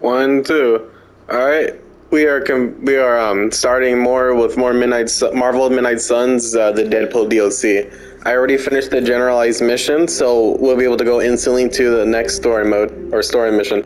One, two. All right. We are com- we are um starting more with more Midnight Su- Marvel Midnight Suns, uh, the Deadpool DLC. I already finished the generalized mission, so we'll be able to go instantly to the next story mode or story mission.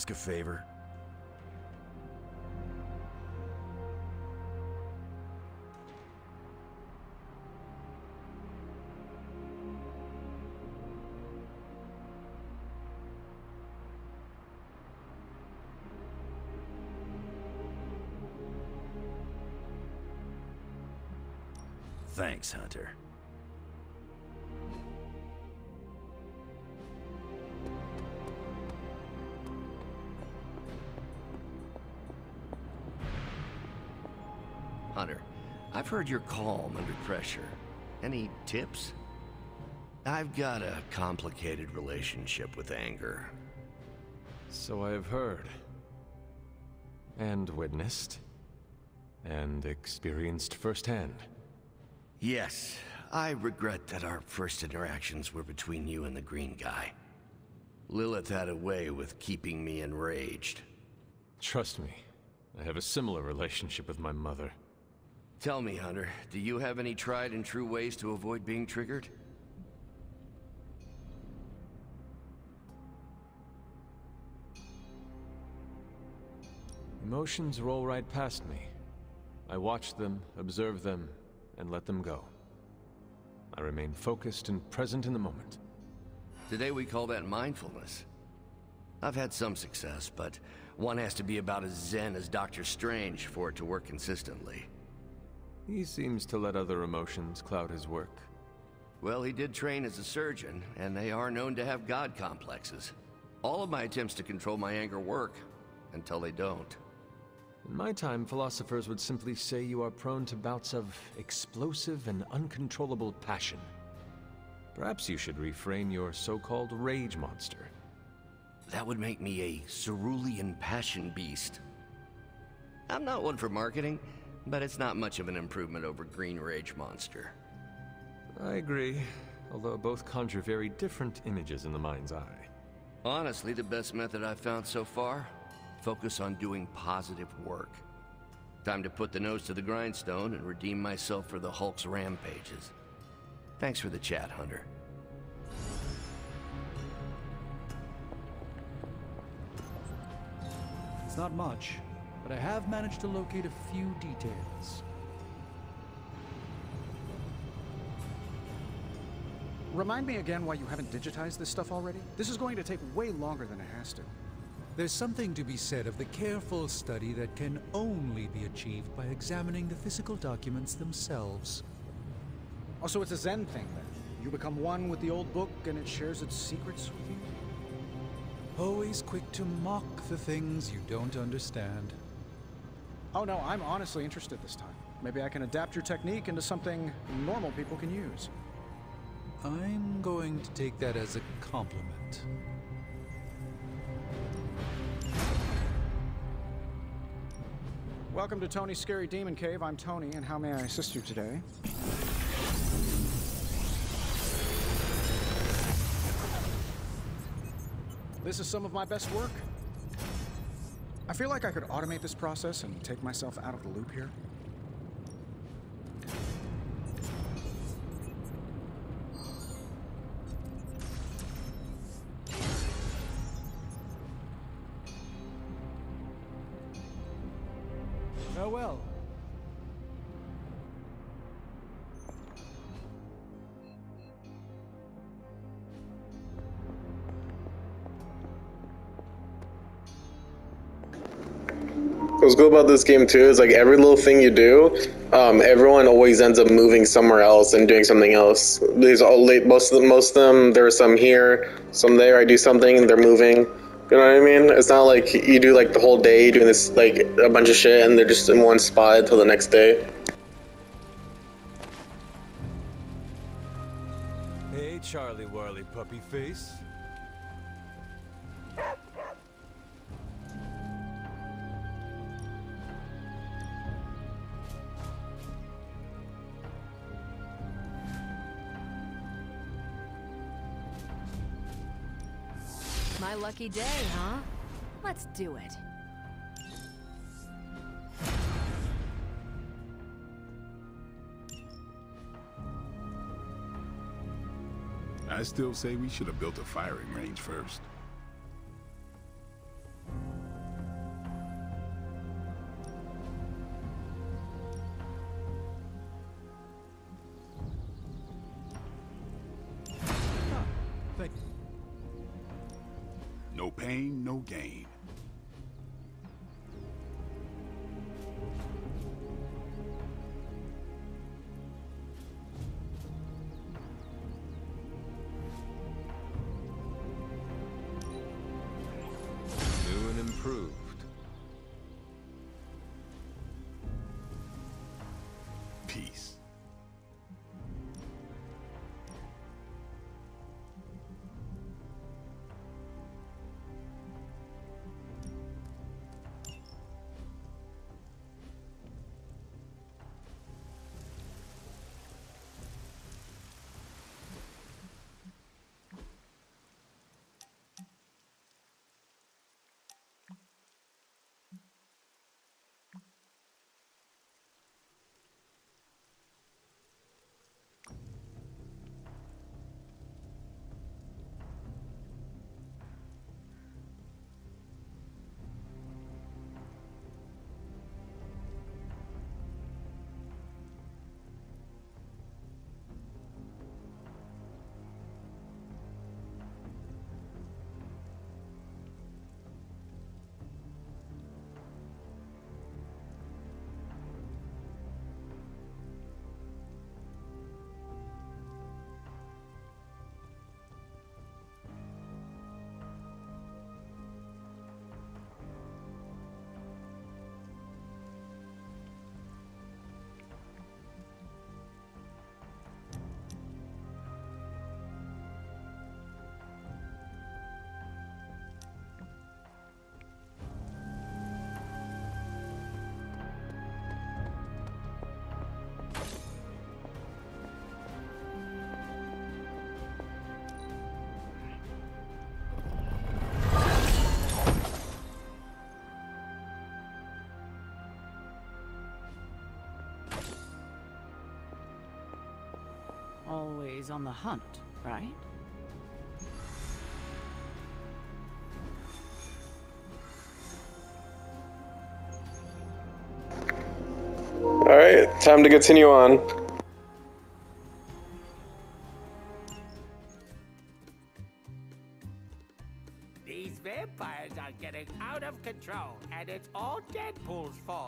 Ask a favor? Thanks, Hunter. Hunter, heard you're calm under pressure. Any tips? I've got a complicated relationship with anger. So I have heard. And witnessed. And experienced firsthand. Yes, I regret that our first interactions were between you and the green guy. Lilith had a way with keeping me enraged. Trust me, I have a similar relationship with my mother. Tell me, Hunter, do you have any tried and true ways to avoid being triggered? Emotions roll right past me. I watch them, observe them, and let them go. I remain focused and present in the moment. Today we call that mindfulness. I've had some success, but one has to be about as zen as Doctor Strange for it to work consistently. He seems to let other emotions cloud his work. Well, he did train as a surgeon, and they are known to have god complexes. All of my attempts to control my anger work, until they don't. In my time, philosophers would simply say you are prone to bouts of explosive and uncontrollable passion. Perhaps you should reframe your so-called rage monster. That would make me a cerulean passion beast. I'm not one for marketing, but it's not much of an improvement over Green Rage Monster. I agree, although both conjure very different images in the mind's eye. Honestly, the best method I've found so far focus on doing positive work. Time to put the nose to the grindstone and redeem myself for the Hulk's rampages. Thanks for the chat, Hunter. It's not much, but I have managed to locate a few details. Remind me again why you haven't digitized this stuff already? This is going to take way longer than it has to. There's something to be said of the careful study that can only be achieved by examining the physical documents themselves. Oh, also, it's a Zen thing then. You become one with the old book and it shares its secrets with you? Always quick to mock the things you don't understand. Oh no, I'm honestly interested this time. Maybe I can adapt your technique into something normal people can use. I'm going to take that as a compliment. Welcome to Tony's Scary Demon Cave. I'm Tony, and how may I assist you today? This is some of my best work. I feel like I could automate this process and take myself out of the loop here. What's cool about this game too is like every little thing you do, um, everyone always ends up moving somewhere else and doing something else. These all most of them, most of them. There are some here, some there. I do something and they're moving. You know what I mean? It's not like you do like the whole day doing this like a bunch of shit and they're just in one spot until the next day. Hey, Charlie Warley Puppy Face. Lucky day, huh? Let's do it. I still say we should have built a firing range first. Always on the hunt, right? All right, time to continue on. These vampires are getting out of control, and it's all Deadpool's fault.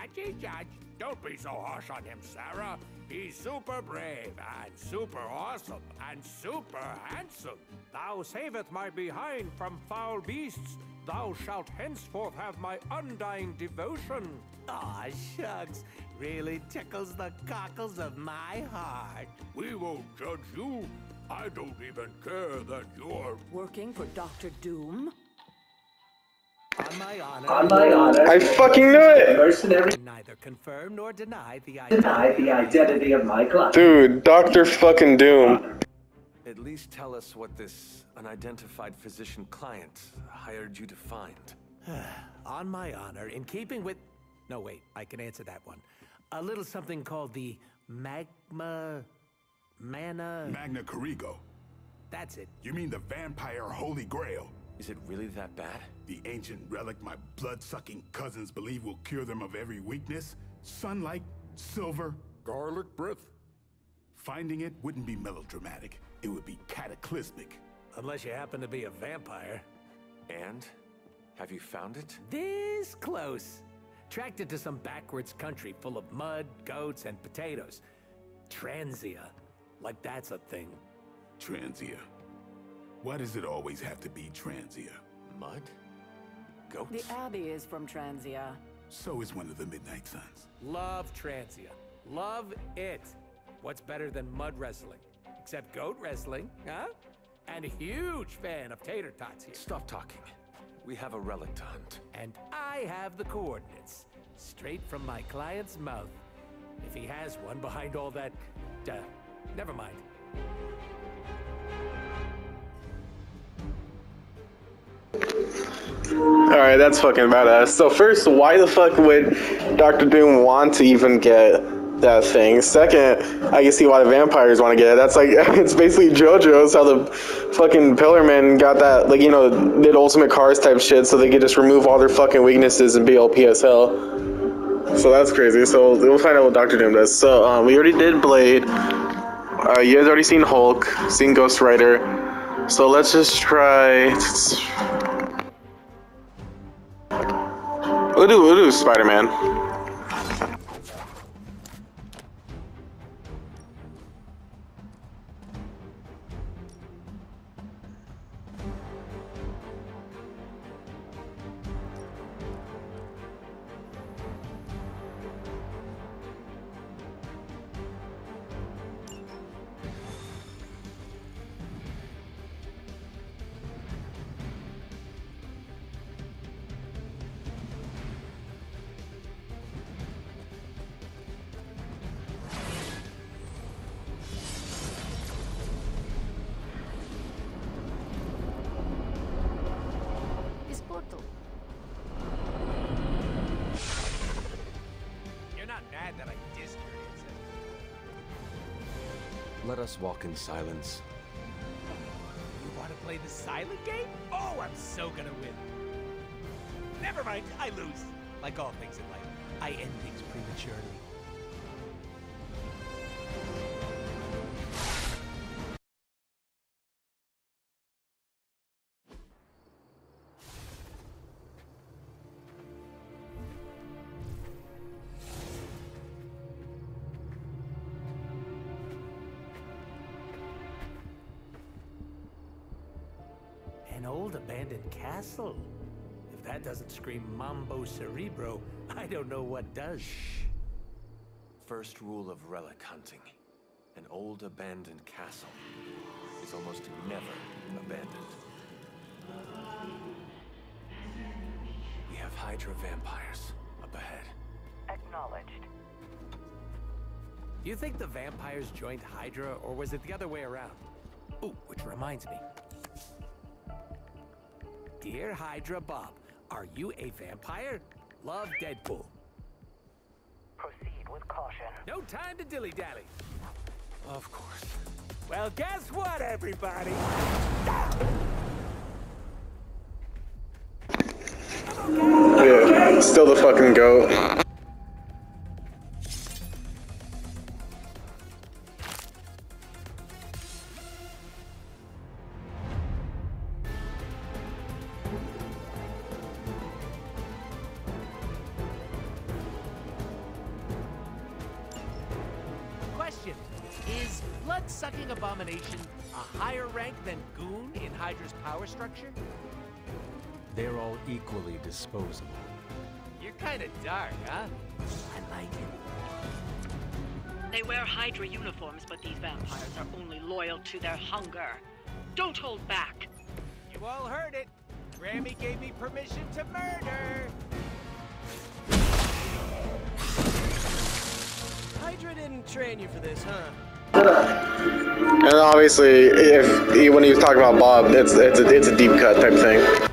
Blah blah, judgy eh, judge. Don't be so harsh on him, Sarah. He's super brave and super awesome and super handsome. Thou saveth my behind from foul beasts. Thou shalt henceforth have my undying devotion. Aw, shucks. Really tickles the cockles of my heart. We won't judge you. I don't even care that you're Working for Doctor Doom? On my honor. On my honor, I fucking knew it, mercenary Neither confirm nor deny the deny the identity of my client. dude. Doctor fucking Doom. At least tell us what this unidentified physician client hired you to find. On my honor, in keeping with. No, wait, I can answer that one. A little something called the magma. Mana. Magna Corrigo. That's it. You mean the vampire holy grail? Is it really that bad? The ancient relic my blood-sucking cousins believe will cure them of every weakness? Sunlight? Silver? Garlic breath? Finding it wouldn't be melodramatic. It would be cataclysmic. Unless you happen to be a vampire. And? Have you found it? This close. Tracked it to some backwards country full of mud, goats, and potatoes. Transia. Like that's a thing. Transia. Why does it always have to be Transia? Mud? Goats? The Abbey is from Transia. So is one of the Midnight Suns. Love Transia. Love it. What's better than mud wrestling? Except goat wrestling, huh? And a huge fan of tater tots here. Stop talking. We have a relic to hunt. And I have the coordinates. Straight from my client's mouth. If he has one behind all that... Uh, never mind. Alright, that's fucking badass. So first, why the fuck would Doctor Doom want to even get that thing? Second, I can see why the vampires want to get it. That's like, it's basically JoJo's how the fucking Pillar Men got that, like, you know, did Ultimate Kars type shit so they could just remove all their fucking weaknesses and be all PSL. So that's crazy. So we'll find out what Doctor Doom does. So um, we already did Blade. Uh, you guys already seen Hulk, seen Ghost Rider. So let's just try. We'll do, we'll do Spider Man. Let us walk in silence. You want to play the silent game? Oh, I'm so gonna win. Never mind, I lose. Like all things in life, I end things prematurely. Castle. If that doesn't scream Mambo Cerebro, I don't know what does. First rule of relic hunting. An old abandoned castle is almost never abandoned. We have Hydra vampires up ahead. Acknowledged. Do you think the vampires joined Hydra, or was it the other way around? Ooh, which reminds me. Dear Hydra Bob, are you a vampire? Love Deadpool. Proceed with caution. No time to dilly-dally. Of course. Well, guess what, everybody? Yeah, still the fucking goat. Abomination a higher rank than Goon in Hydra's power structure? They're all equally disposable. You're kinda dark, huh? I like it. They wear Hydra uniforms, but these vampires are only loyal to their hunger. Don't hold back. You all heard it. Grammy gave me permission to murder. Hydra didn't train you for this, huh? And obviously, if when he was talking about Bob, it's it's a, it's a deep cut type thing.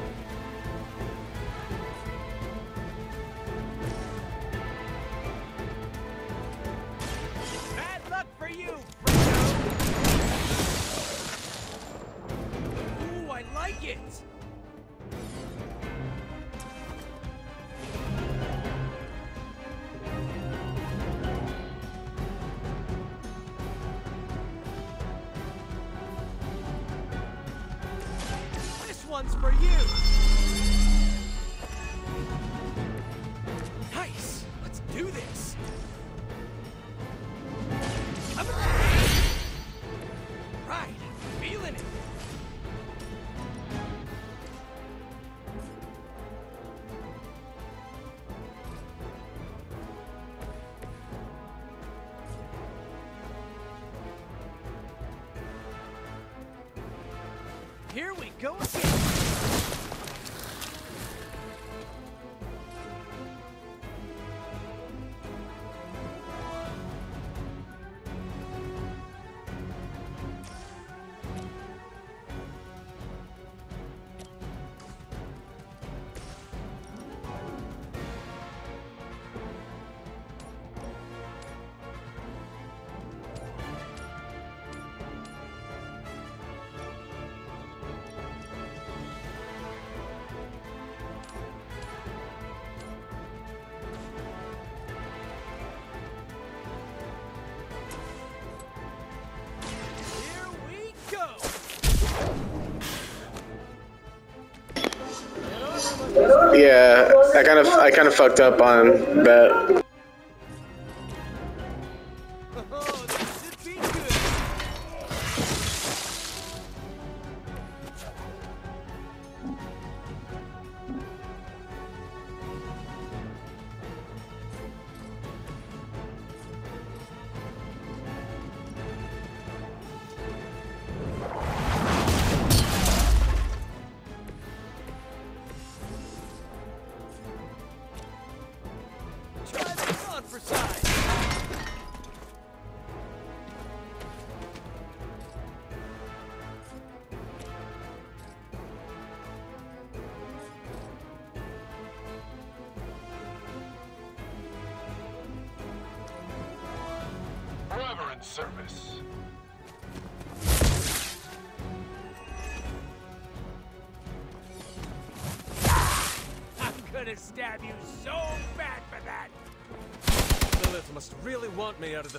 Yeah, I kind of I kind of fucked up on that.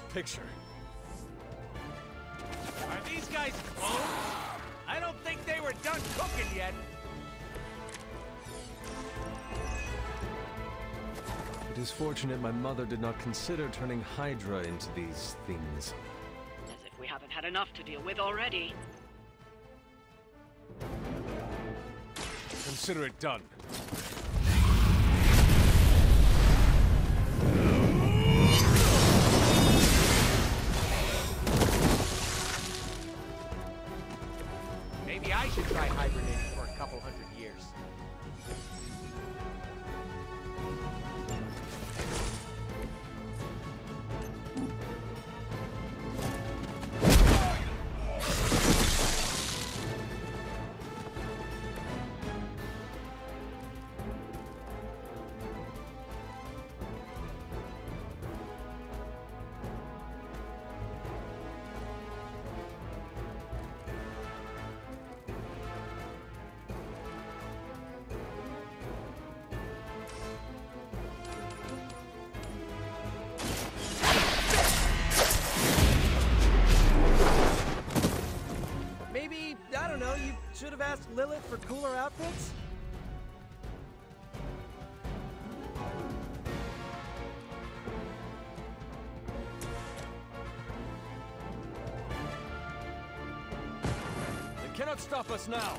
Picture. Are these guys clones? I don't think they were done cooking yet. It is fortunate my mother did not consider turning Hydra into these things. As if we haven't had enough to deal with already. Consider it done. Should try hibernating for a couple hundred years. Should have asked Lilith for cooler outfits? They cannot stop us now.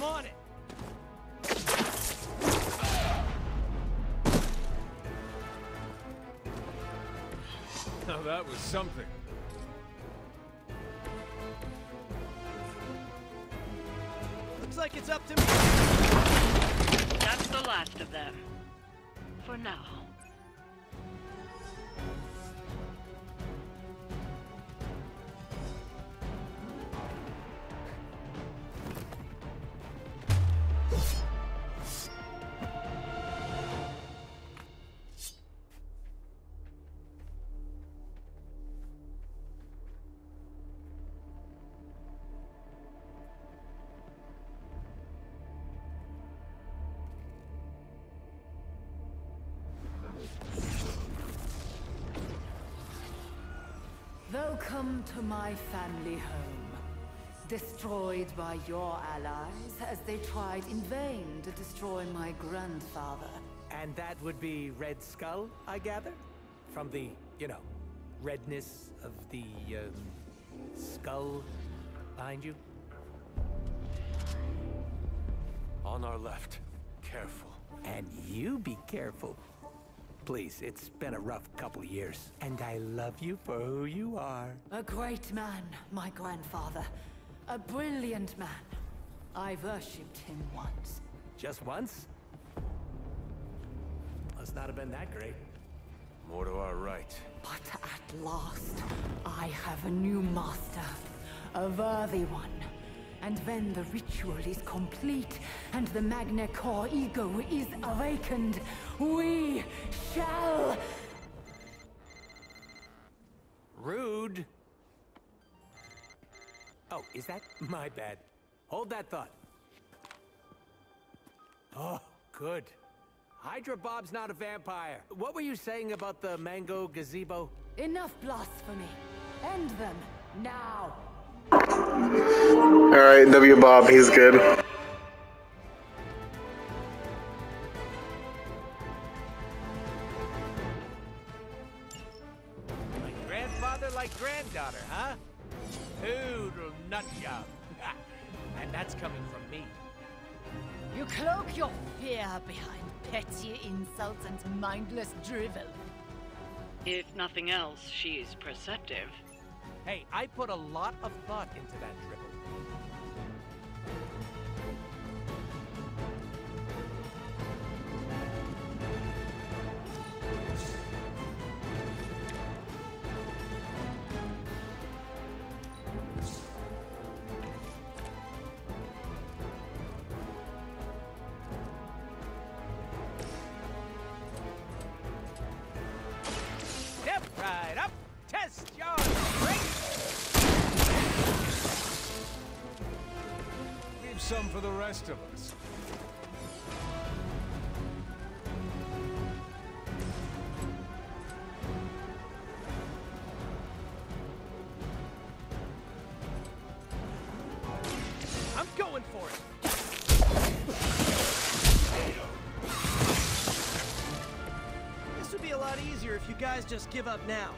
I'm on it. Now that was something. Looks like it's up to me. That's the last of them. Welcome to my family home. Destroyed by your allies as they tried in vain to destroy my grandfather. And that would be Red Skull, I gather? From the, you know, redness of the, um, skull behind you? On our left. Careful. And you be careful. Please, it's been a rough couple years. And I love you for who you are. A great man, my grandfather. A brilliant man. I worshipped him once. Just once? Must not have been that great. More to our right. But at last, I have a new master. A worthy one. And when the ritual is complete and the Magna Corrigo is awakened, we shall... Rude. Oh, is that my bad? Hold that thought. Oh, good. Hydra Bob's not a vampire. What were you saying about the mango gazebo? Enough blasphemy. End them, now. Alright, W Bob, he's good. Like grandfather, like granddaughter, huh? Toodle nut job. and that's coming from me. You cloak your fear behind petty insults and mindless drivel. If nothing else, she's perceptive. Hey, I put a lot of thought into that dribble. Some for the rest of us. I'm going for it. This would be a lot easier if you guys just give up now.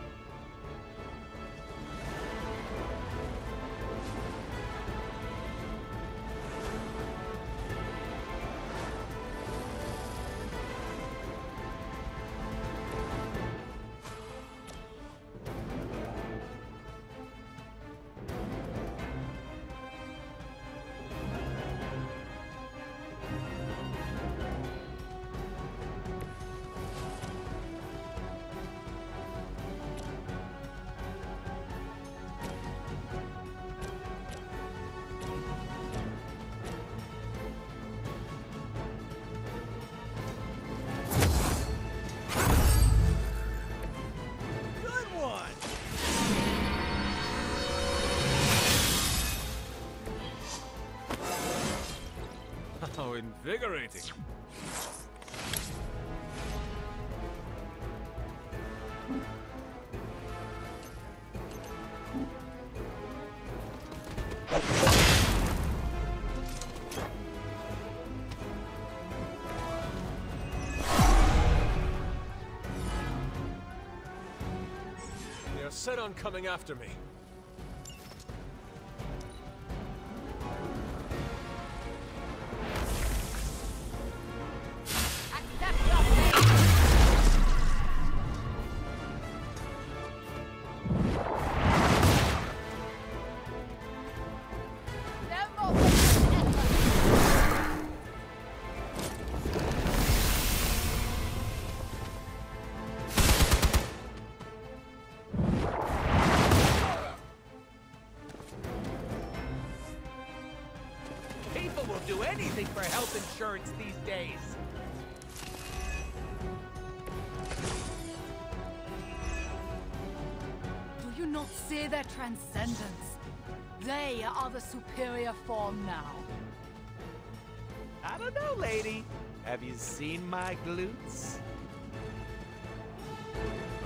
Set on coming after me. The superior form now. I don't know, lady. Have you seen my glutes?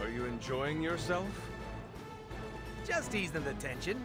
Are you enjoying yourself? Just easing the tension.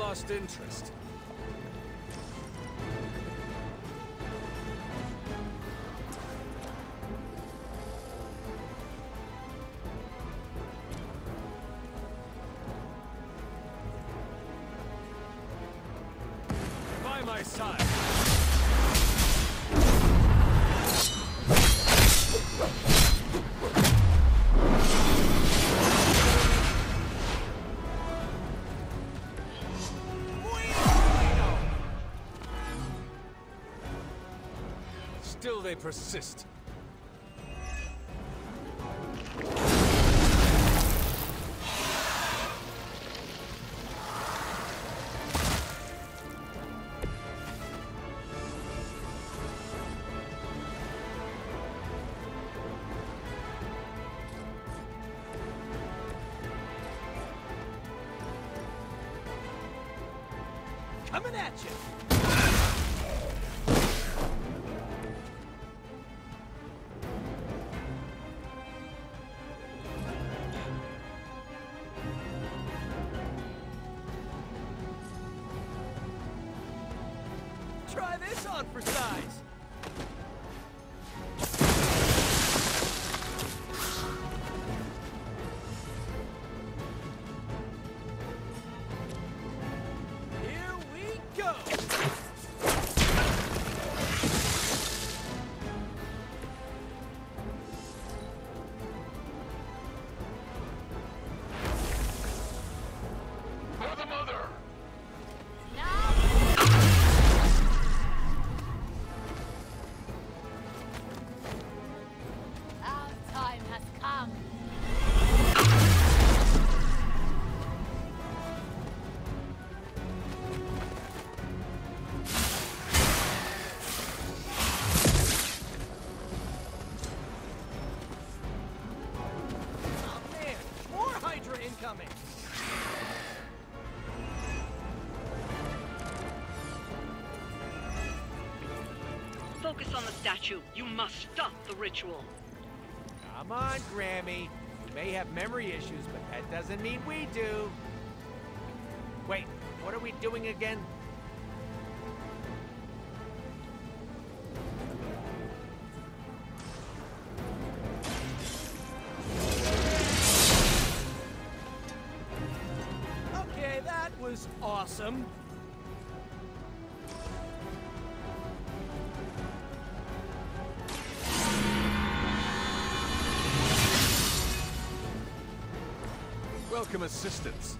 Lost interest. Still they persist. Coming at you! This on for size. Must stop the ritual. Come on, Grammy. You may have memory issues, but that doesn't mean we do. Wait, what are we doing again? Okay, that was awesome. Welcome assistance.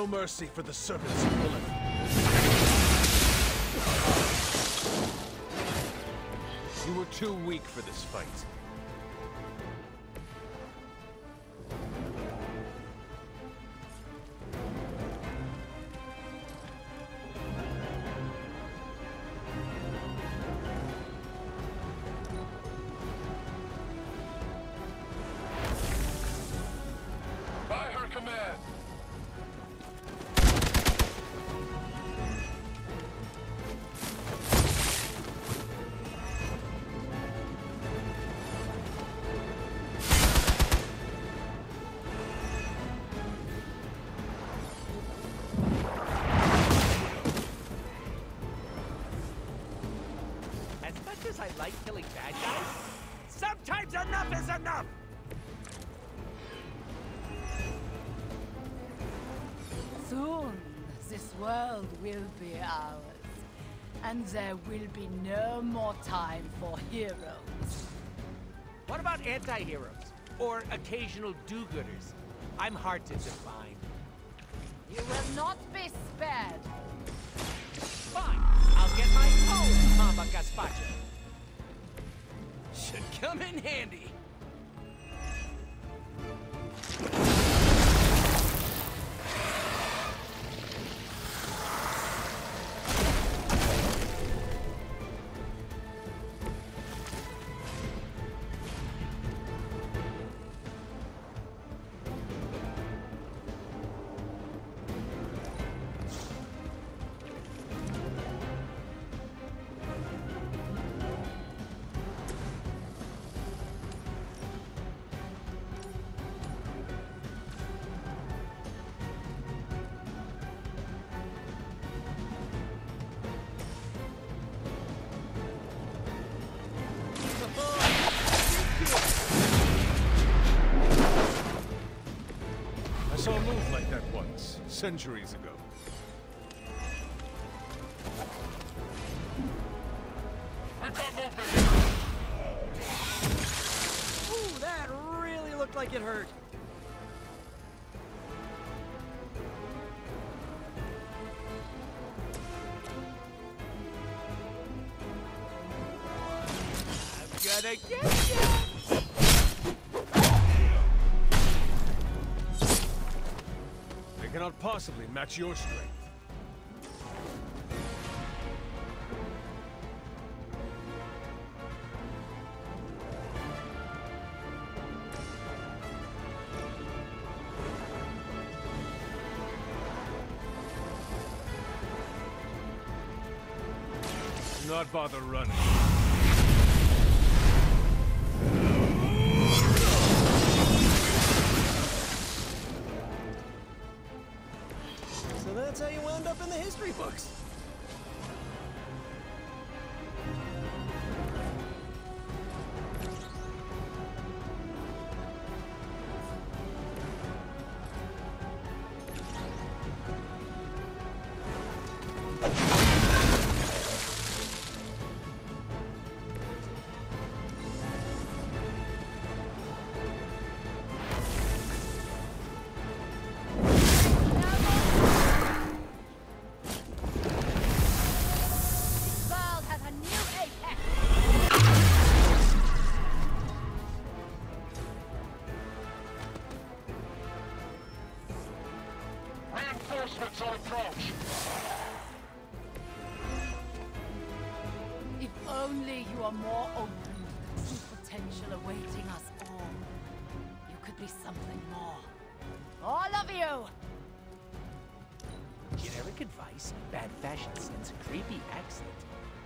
No mercy for the servants of Lilith. You were too weak for this fight. Enough! Soon, this world will be ours. And there will be no more time for heroes. What about anti-heroes? Or occasional do-gooders? I'm hard to define. You will not be spared. Fine, I'll get my own Mama Gazpacho. Should come in handy. Centuries ago. Ooh, that really looked like it hurt. I'm gonna get you! Cannot possibly match your strength. Not bother running.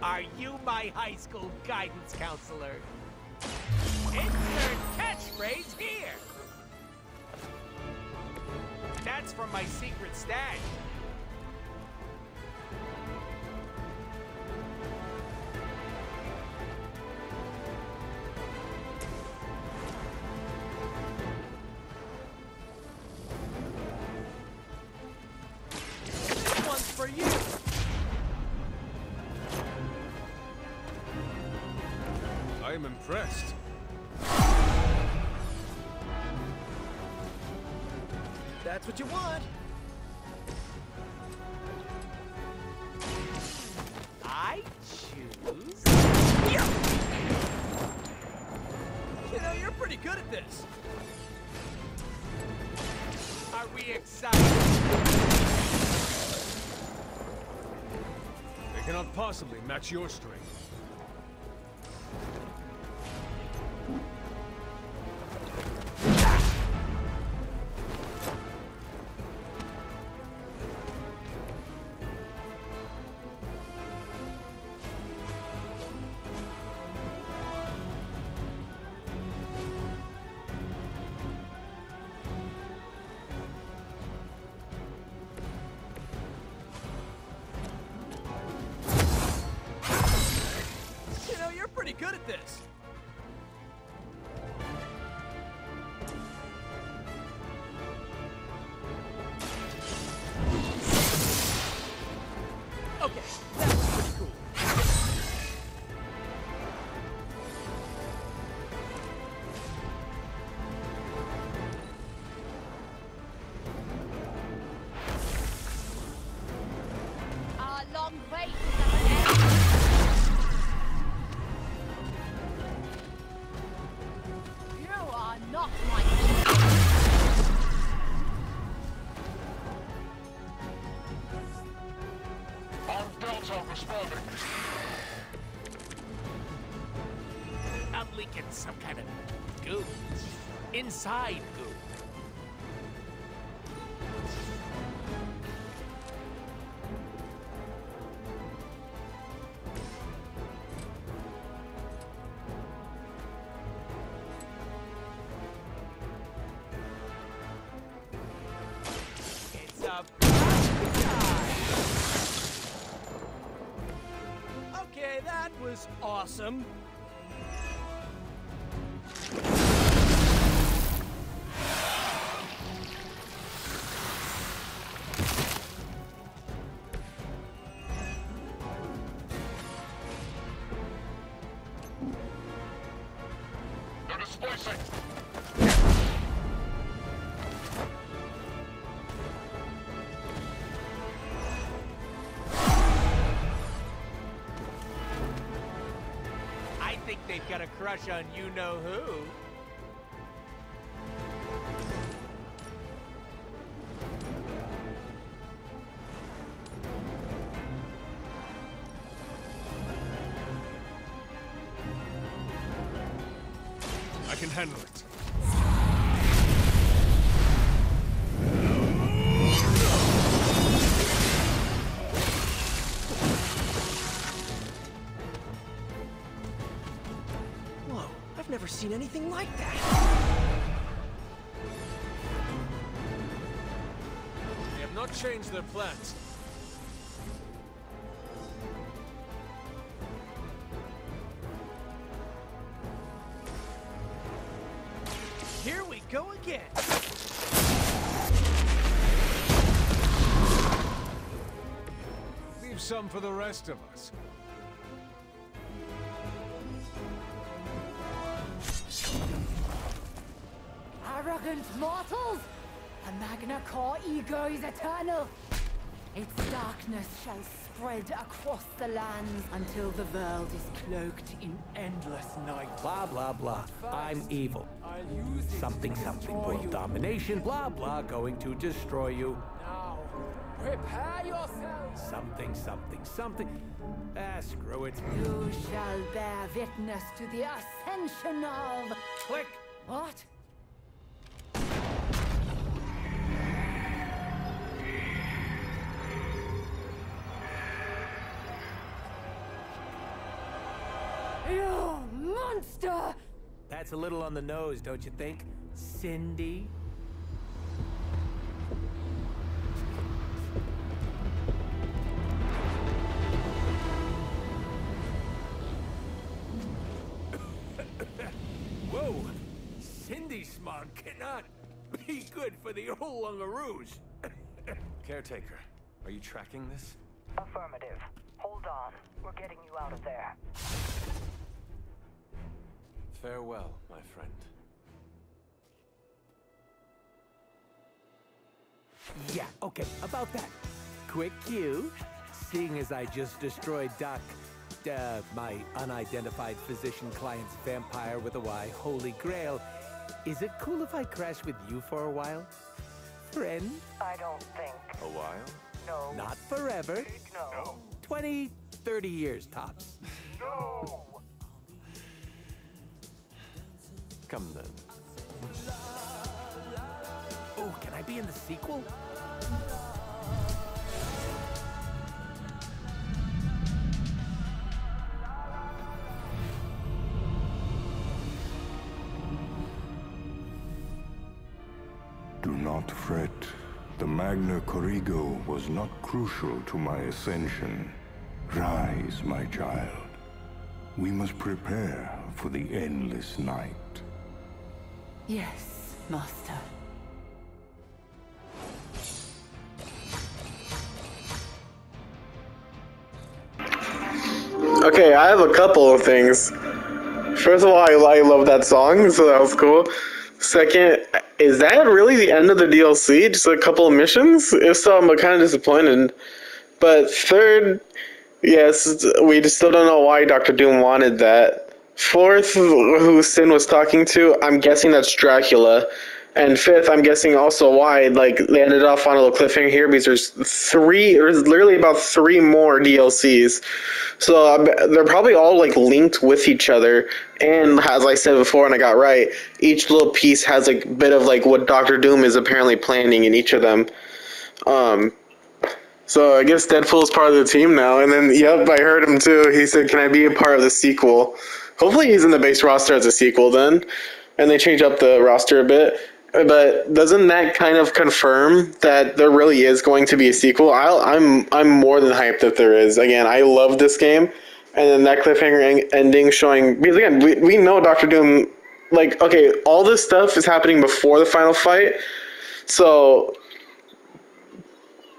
Are you my high school guidance counselor? Insert catchphrase here! That's from my secret stash. that's what you want. I choose... You know, you're pretty good at this. Are we excited? They cannot possibly match your strength. It's a. Okay, that was awesome. I think they've got a crush on you I can handle it. Whoa, I've never seen anything like that. They have not changed their plans. Rest of us. Arrogant mortals! The Magna Core ego is eternal. Its darkness shall spread across the lands until the world is cloaked in endless night. Blah, blah, blah. I'm evil. Something, something. World domination. Blah, blah. Going to destroy you. Prepare yourselves! Something, something, something. Ah, screw it. You shall bear witness to the ascension of. Click! What? You monster! That's a little on the nose, don't you think? Cindy? Cindy smog cannot be good for the old Lungaroos. Caretaker, are you tracking this? Affirmative. Hold on. We're getting you out of there. Farewell, my friend. Yeah, okay, about that. Quick cue. Seeing as I just destroyed Doc, uh, my unidentified physician client's vampire with a Y, Holy Grail, Is it cool if I crash with you for a while? Friend? I don't think. A while? No. Not forever. No. 20, 30 years tops. No. Come then. Oh, can I be in the sequel? Not fret. The Magna Corrigo was not crucial to my ascension. Rise, my child. We must prepare for the endless night. Yes, Master. Okay, I have a couple of things. First of all, I, I love that song, so that was cool. Second, is that really the end of the DLC? Just a couple of missions? If so, I'm kind of disappointed. But third, yes, we just still don't know why Doctor Doom wanted that. Fourth, who Sin was talking to, I'm guessing that's Dracula. And fifth, I'm guessing also why like they ended off on a little cliffhanger here because there's three, there's literally about three more DLCs. So they're probably all like linked with each other. And as I said before, and I got right, each little piece has a bit of like what Doctor Doom is apparently planning in each of them. Um, so I guess Deadpool's part of the team now. And then, yep, I heard him too. He said, "Can I be a part of the sequel?" Hopefully, he's in the base roster as a sequel then, and they change up the roster a bit. But doesn't that kind of confirm that there really is going to be a sequel? I'll, I'm I'm more than hyped that there is. Again, I love this game, and then that cliffhanger en- ending showing because again we we know Doctor Doom. Like okay, all this stuff is happening before the final fight, so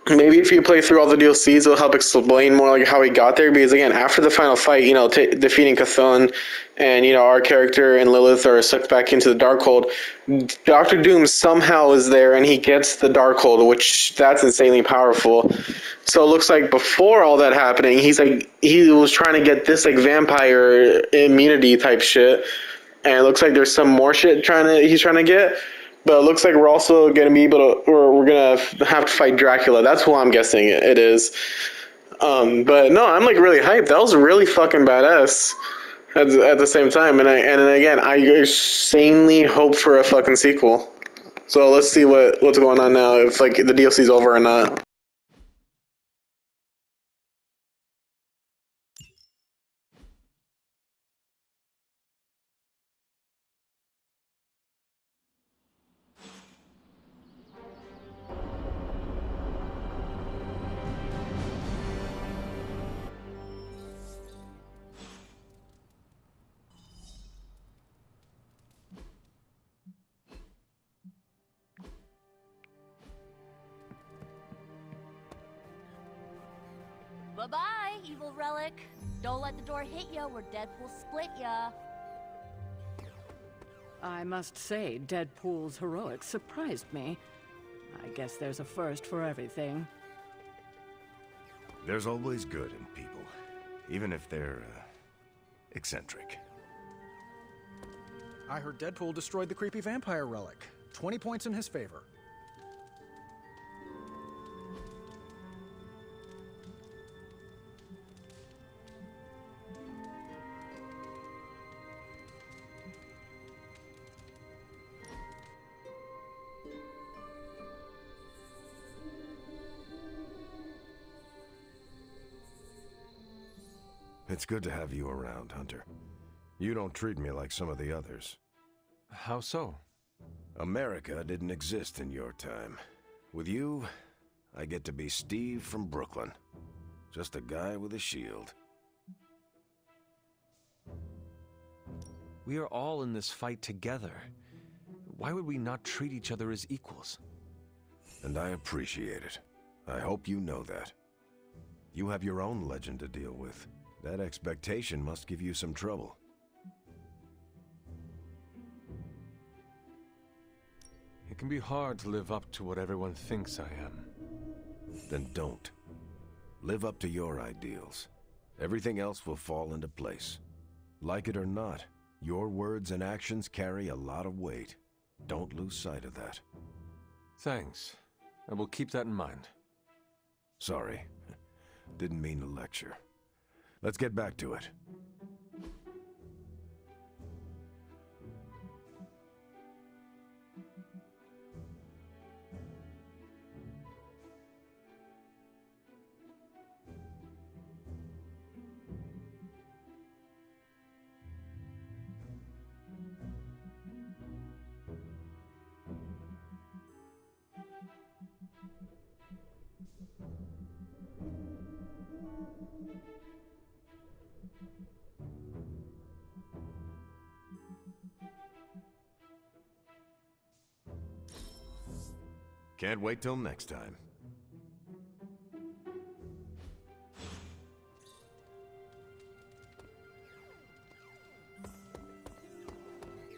maybe if you play through all the DLCs, it'll help explain more like how he got there. Because again, after the final fight, you know, t- defeating Cthulhu, and you know our character and Lilith are sucked back into the Darkhold. Doctor Doom somehow is there, and he gets the Darkhold, which that's insanely powerful. So it looks like before all that happening, he's like he was trying to get this like vampire immunity type shit, and it looks like there's some more shit trying to he's trying to get. But it looks like we're also going to be able to, or we're to have to fight Dracula. That's who I'm guessing it, it is. Um, but no, I'm like really hyped. That was really fucking badass at, at the same time. And I, and again, I insanely hope for a fucking sequel. So let's see what, what's going on now, if like the DLC's over or not. Bye bye, evil relic. Don't let the door hit ya, or Deadpool split ya. I must say, Deadpool's heroics surprised me. I guess there's a first for everything. There's always good in people, even if they're uh, eccentric. I heard Deadpool destroyed the creepy vampire relic. 20 points in his favor. It's good to have you around, Hunter. You don't treat me like some of the others. How so? America didn't exist in your time. With you, I get to be Steve from Brooklyn. Just a guy with a shield. We are all in this fight together. Why would we not treat each other as equals? And I appreciate it. I hope you know that. You have your own legend to deal with. That expectation must give you some trouble. It can be hard to live up to what everyone thinks I am. Then don't. Live up to your ideals. Everything else will fall into place. Like it or not, Your words and actions carry a lot of weight. Don't lose sight of that. Thanks. I will keep that in mind. Sorry. Didn't mean to lecture. Let's get back to it. Can't wait till next time.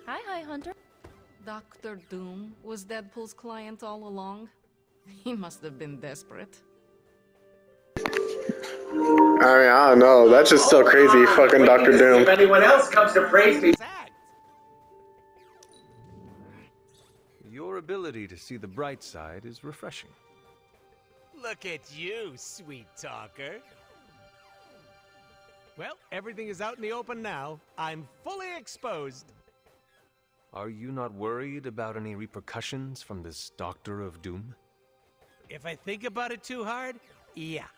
Hi, Hi Hunter. Dr. Doom was Deadpool's client all along. He must have been desperate. I mean, I don't know. That's just so crazy, fucking Doctor Doom. If anyone else comes to praise me, ability to see the bright side is refreshing. Look at you, sweet talker. Well, everything is out in the open now. I'm fully exposed. Are you not worried about any repercussions from this Doctor of Doom? If I think about it too hard, yeah.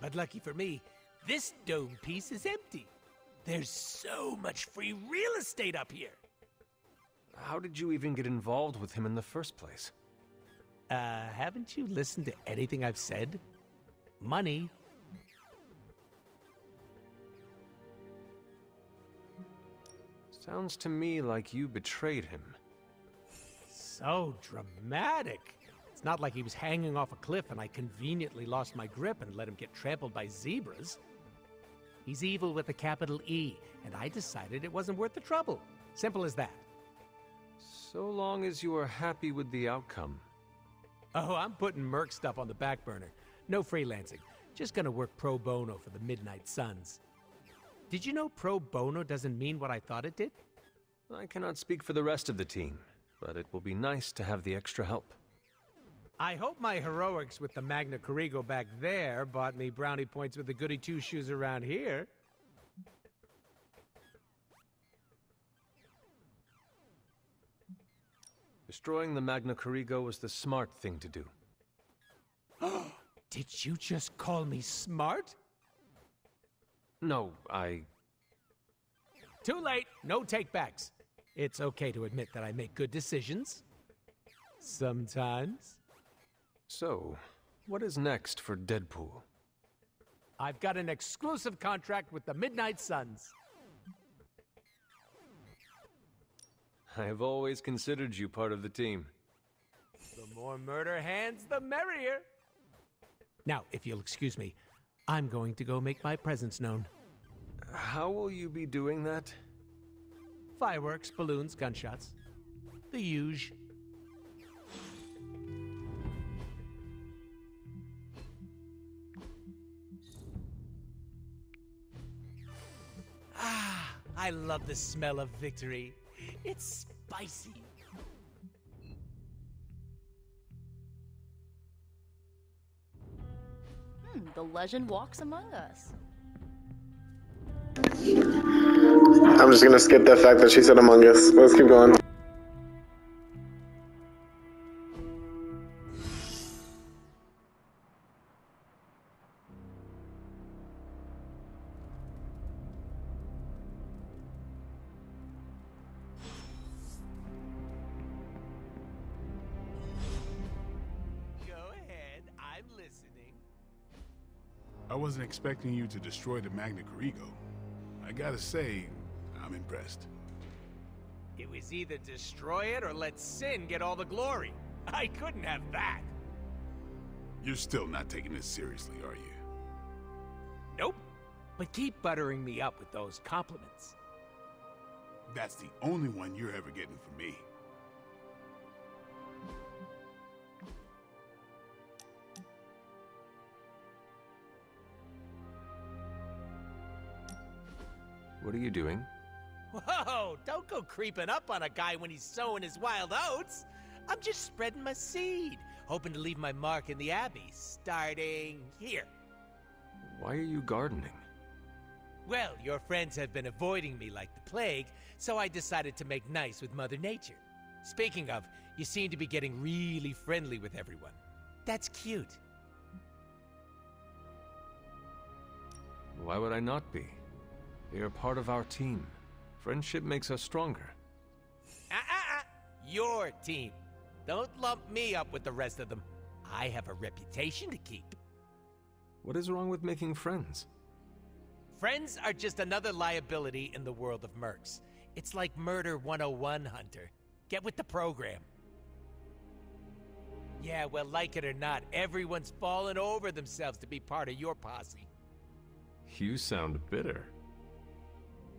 But lucky for me, this dome piece is empty. There's so much free real estate up here. How did you even get involved with him in the first place? Uh, haven't you listened to anything I've said? Money. Sounds to me like you betrayed him. So dramatic. It's not like he was hanging off a cliff and I conveniently lost my grip and let him get trampled by zebras. He's evil with a capital E, and I decided it wasn't worth the trouble. Simple as that. So long as you are happy with the outcome. Oh, I'm putting Merc stuff on the back burner. No freelancing. Just gonna work pro bono for the Midnight Suns. Did you know pro bono doesn't mean what I thought it did? I cannot speak for the rest of the team, but it will be nice to have the extra help. I hope my heroics with the Magna Corrigo back there bought me brownie points with the goody two shoes around here. Destroying the Magna Corrigo was the smart thing to do. Did you just call me smart? No, I. Too late. No takebacks. It's okay to admit that I make good decisions. Sometimes. So, what is next for Deadpool? I've got an exclusive contract with the Midnight Suns. I have always considered you part of the team. The more murder hands, the merrier. Now, if you'll excuse me, I'm going to go make my presence known. How will you be doing that? Fireworks, balloons, gunshots. The huge. Ah, I love the smell of victory. It's spicy. Hmm, the legend walks among us. I'm just gonna skip the fact that she said Among Us. Let's keep going. Expecting you to destroy the Magna Corrigo. I gotta say, I'm impressed. It was either destroy it or let Sin get all the glory. I couldn't have that. You're still not taking this seriously, are you? Nope. But keep buttering me up with those compliments. That's the only one you're ever getting from me. What are you doing? Whoa, don't go creeping up on a guy when he's sowing his wild oats. I'm just spreading my seed, hoping to leave my mark in the Abbey, starting here. Why are you gardening? Well, your friends have been avoiding me like the plague, so I decided to make nice with Mother Nature. Speaking of, you seem to be getting really friendly with everyone. That's cute. Why would I not be? You're part of our team. Friendship makes us stronger. Ah-ah-ah! Your team. Don't lump me up with the rest of them. I have a reputation to keep. What is wrong with making friends? Friends are just another liability in the world of mercs. It's like Murder 101, Hunter. Get with the program. Yeah, well, like it or not, everyone's fallen over themselves to be part of your posse. You sound bitter.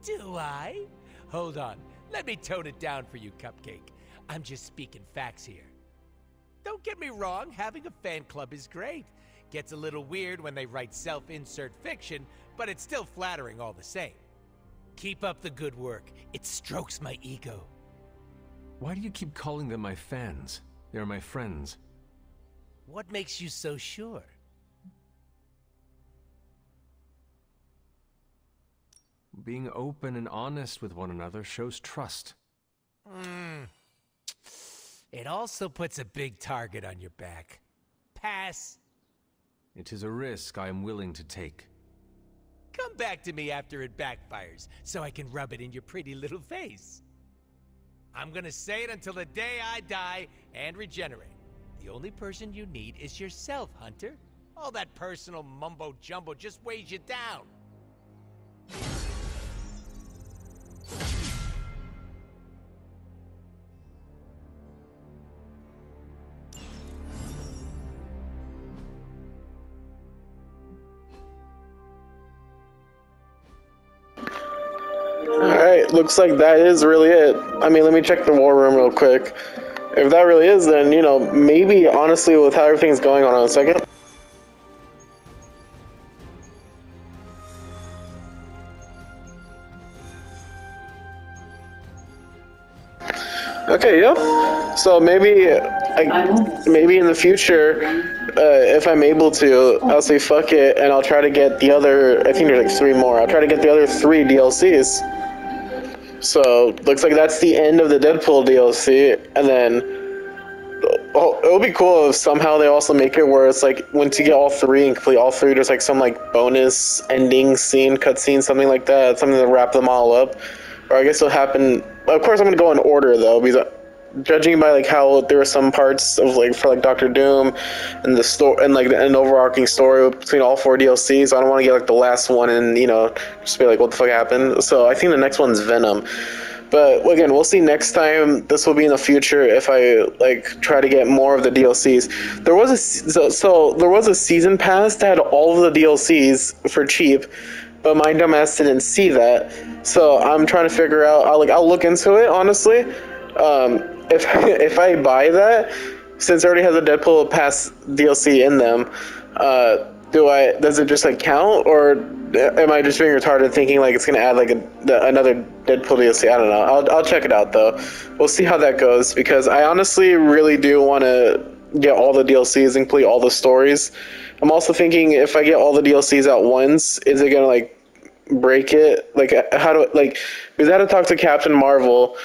Do I? Hold on. Let me tone it down for you, Cupcake. I'm just speaking facts here. Don't get me wrong, having a fan club is great. Gets a little weird when they write self-insert fiction, but it's still flattering all the same. Keep up the good work. It strokes my ego. Why do you keep calling them my fans? They're my friends. What makes you so sure? Being open and honest with one another shows trust. Mm. It also puts a big target on your back. Pass. It is a risk I am willing to take. Come back to me after it backfires, so I can rub it in your pretty little face. I'm gonna say it until the day I die and regenerate. The only person you need is yourself, Hunter. All that personal mumbo-jumbo just weighs you down. Alright, looks like that is really it. I mean, let me check the war room real quick. If that really is, then, you know, maybe, honestly, with how everything's going on in a second. Okay. So maybe, I, maybe in the future, uh, if I'm able to, I'll say fuck it, and I'll try to get the other. I think there's like three more. I'll try to get the other three DLCs. So looks like that's the end of the Deadpool DLC, and then oh, it would be cool if somehow they also make it where it's like once you get all three and complete all three, there's like some like bonus ending scene, cutscene, something like that, something to wrap them all up. Or I guess it'll happen. Of course, I'm gonna go in order though, because judging by like how there were some parts of like for like Doctor Doom and the story and like an overarching story between all four DLCs, I don't want to get like the last one and you know just be like what the fuck happened. So I think the next one's Venom. But again, we'll see next time. This will be in the future if I like try to get more of the DLCs. There was a so, so there was a season pass that had all of the DLCs for cheap, but my dumbass didn't see that. So I'm trying to figure out. I'll like I'll look into it honestly. Um, if if I buy that, since it already has a Deadpool pass DLC in them, uh, do I does it just like count or am I just being retarded thinking like it's gonna add like a, the, another Deadpool DLC? I don't know. I'll I'll check it out though. We'll see how that goes because I honestly really do want to get all the DLCs and complete all the stories. I'm also thinking if I get all the DLCs at once, is it gonna like break it? Like how do like because I had to talk to Captain Marvel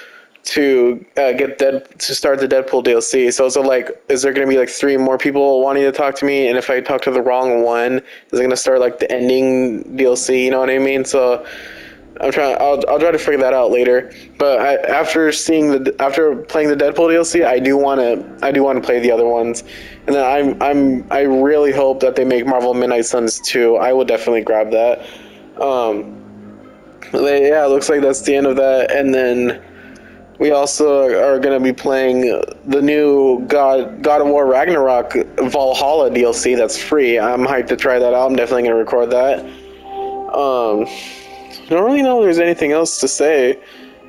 to uh, get dead to start the Deadpool DLC. So it's like, is there going to be like three more people wanting to talk to me? And if I talk to the wrong one, is it going to start like the ending DLC? You know what I mean? So I'm trying. I'll I'll try to figure that out later. But I, after seeing the after playing the Deadpool DLC, I do want to I do want to play the other ones. And then I'm I'm I really hope that they make Marvel Midnight Suns 2. I will definitely grab that. Um, yeah, it looks like that's the end of that. And then we also are going to be playing the new God God of War Ragnarok Valhalla DLC that's free. I'm hyped to try that out. I'm definitely going to record that. Um, I don't really know if there's anything else to say.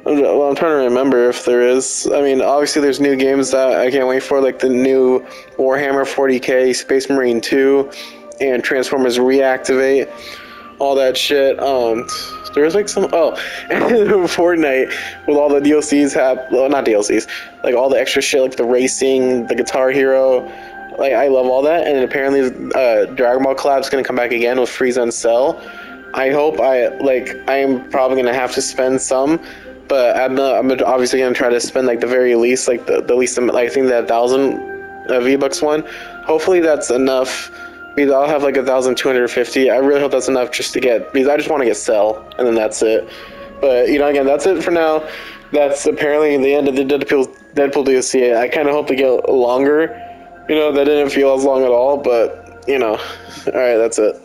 I'm, well, I'm trying to remember if there is. I mean, obviously there's new games that I can't wait for, like the new Warhammer 40k, Space Marine 2, and Transformers Reactivate. all that shit. Um, there was like some oh, Fortnite with all the DLCs have well not DLCs, like all the extra shit like the racing, the Guitar Hero. Like I love all that, and apparently uh, Dragon Ball Collab's gonna come back again with Frieza and Cell. I hope I like I'm probably gonna have to spend some, but I'm I'm obviously gonna try to spend like the very least like the, the least I think that thousand uh, V bucks one. Hopefully that's enough because I'll have like a thousand two hundred fifty. I really hope that's enough just to get because I just want to get Cell, and then that's it. But you know again that's it for now. That's apparently the end of the Deadpool Deadpool DLC. I kind of hope to get longer. You know that didn't feel as long at all, but you know, all right, that's it.